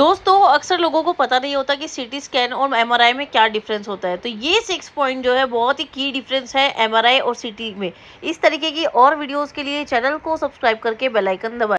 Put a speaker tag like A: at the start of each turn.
A: दोस्तों तो अक्सर लोगों को पता नहीं होता कि सीटी स्कैन और एमआरआई में क्या डिफरेंस होता है। तो ये सिक्स पॉइंट जो है, बहुत ही की डिफरेंस है एमआरआई और सीटी में। इस तरीके की और वीडियोस के लिए चैनल को सब्सक्राइब करके बेल आइकन दबाएँ।